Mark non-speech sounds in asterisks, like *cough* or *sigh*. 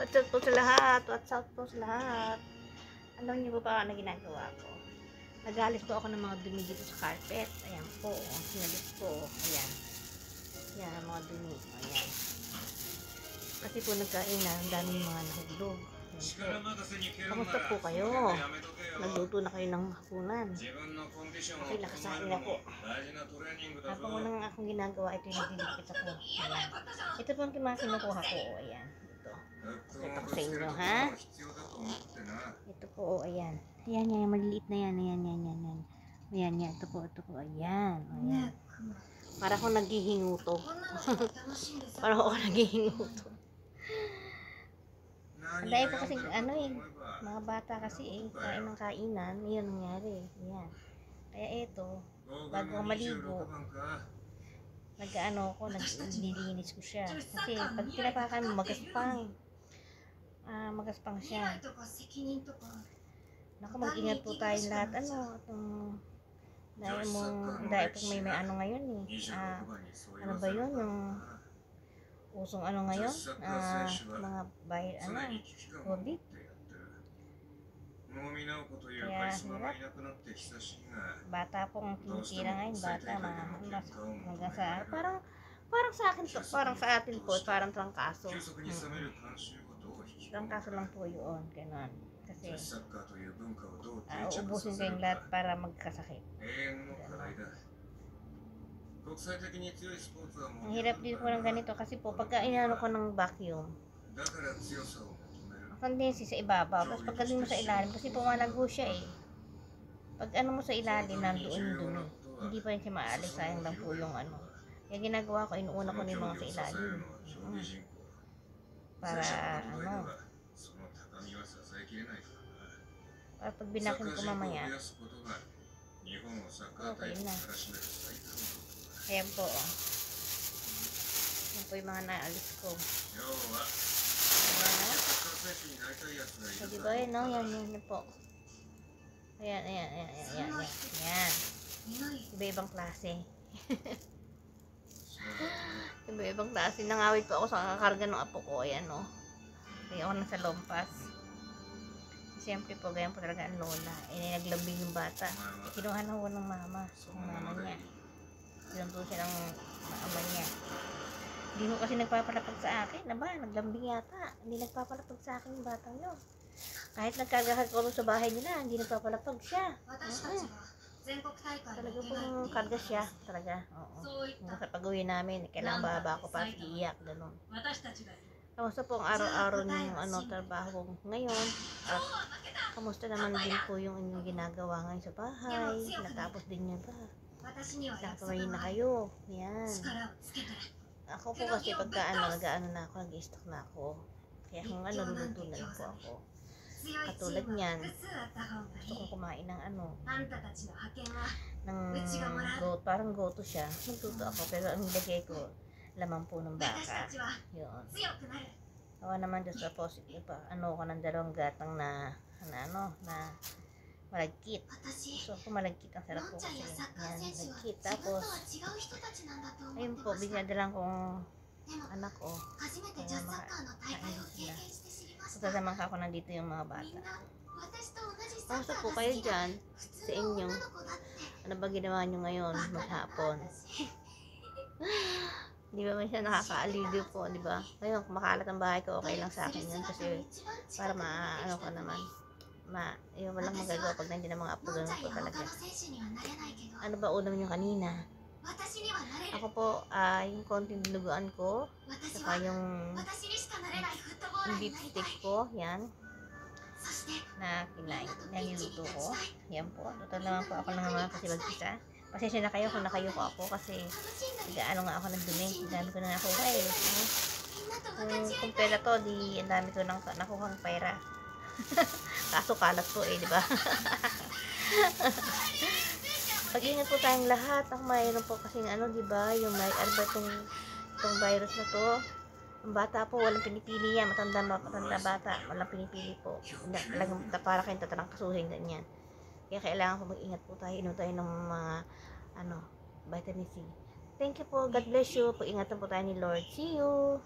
What's up po sa lahat? What's up po sa lahat? Alam niyo po ba ano ginagawa ko? Nagalis po ako ng mga dumi dito sa carpet. Ayan po. Sinalis po. Ayan. Ayan, ang mga dumi. Ayan. Kasi po nagkainan, ang daming mga po. Kamusta po kayo? Nagluto na kayo ng hapunan. Okay, nakasain na po. Habang unang akong ginagawa, ito yung nagliligpit ako. Ayan. Ito po ang mga kinukuha ko. Ayan. Ko sa inyo, ha? Ito po, oh, ayan. Ayan, yan, maliliit na yan. Ayan, yan, yan, yan. Ayan, yan. Ito po, ito po. Ayan. Ayan. Para akong naghihingutog. *laughs* Para ako naghihingutog. Ang dahil po kasi, ano eh, mga bata kasi eh, kain ng kainan, yun ang nangyari. Ayan. Kaya ito, bago maligo, nag-ano ko, naglilinis ko siya. Kasi pag tinapakan mo, magaspang. Ah, magaspang siya. Naku, mag-ingat po tayong lahat. Ano, itong dahil mong, dahil pag may may ano ngayon eh. Ah, ano ba yun? Yung usong ano ngayon? Ah, mga bayad, ano, COVID. Kaya hirap. Bata pong tinitira ngayon, bata, mga, mas, hanggang sa, parang, parang sa akin to, parang sa atin po, parang trangkaso. Hmm. Trangkaso lang po yun, ganun. Kasi, ah, uubusin ko yung lahat para magkasakit. Ang hirap din po ng ganito kasi po, pagka inano ko ng vacuum, ang tendency sa ibabaw. Tapos pagdating mo sa ilalim, kasi pumalago siya eh. Pag ano mo sa ilalim, nandoon yung dumi. Hindi pa rin siya maalis, sayang lang po yung ano. Kaya ginagawa ko, inuuna ko na yung mga sa ilalim. Mm. Para ano, para pag binakin ko mamaya, okay na. Ayan po, oh. Yan po yung mga naalis ko. Ayan, oh. So, di ba yun, no? Yan, yan po. Ayan, ayan, ayan, ayan, ayan, ayan. Ayan. Iba-ibang klase. *laughs* *gasps* Iba-ibang klase. Nangawit po ako sa kakarga ng apo ko. Ayan, no? Kaya ako nasa lompas. Siyempre po, ganyan po talaga ang lola. Eh, naglambing yung bata. Kinuha na ho ng mama. Ng mama niya. Sinundo siya ng mama niya. Hindi mo kasi nagpapalapag sa akin. Aba, naglambing yata. Hindi nagpapalapag sa akin yung batang yun. Kahit nagkagahag ko sa bahay nila, hindi nagpapalapag siya. Mm-mm. Talaga pong karga siya. Talaga. Oo. Hanggang sa pag-uwi namin, kailangan baba ko para iiyak. Ganun. Kamusta po ang araw-araw niyong ano, trabaho ngayon? At kamusta naman din po yung inyong ginagawa ngayon sa bahay? Natapos din niya ba? Nakakaway na kayo. Yan. Ako po kasi pagka ano, nag-ano na ako, nag-stock na ako. Kaya kung ano, luluto na lang po ako. Katulad niyan, gusto kong kumain ng ano, ng goat, parang goto siya. Nagluto ako, pero ang nilagay ko, laman po ng baka. Yun. Awa naman doon sa positive pa. Ano ko ng dalawang gatang na, na ano, na malagkit. So, kung malagkit, ang sarap po kasi. Yan, malagkit. Tapos, ayun po, binadalang kong anak ko. Kaya makakain sila. Kasama ka ako nandito yung mga bata. Kamusta po kayo dyan sa inyo? Ano ba ginawa nyo ngayon maghapon? *laughs* Di ba minsan nakakaalido po, di ba? Ngayon, kung makalat ang bahay ko, okay lang sa akin yun kasi para ma, ano ko naman, ma, yun walang magagawa pag nandiyan ang mga apo ganun po talaga. Ano ba ulam nyo kanina? Ako po, ah, yung konting dinuguan ko, saka yung, yung beef stick ko, yan, na kinain, na niluto ko. Yan po. Ito naman po ako lang naman kasi mag-isa. Pasensya na kayo kung nakayuko ako kasi nag-ano nga ako ng dumi. Ang dami ko na nakuha eh. Kung, kung pera to, di ang dami ko nang nakuha ng pera. *laughs* Kaso kalat po eh, di ba? *laughs* Pag-ingat po tayong lahat. Ang mayroon po kasing ano, di ba? Yung may, ano itong, itong virus na to? Ang bata po, walang pinipili yan. Matanda, matanda bata. Walang pinipili po. Talagang para kayong tatarang kasuhin, ganyan. Kaya kailangan po mag-ingat po tayo. Inom tayo ng mga, ano, vitamin C. Thank you po. God bless you. Pag-ingatan po tayo ni Lord. See you.